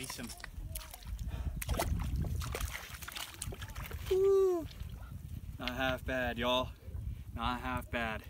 release him. Not half bad, y'all. Not half bad.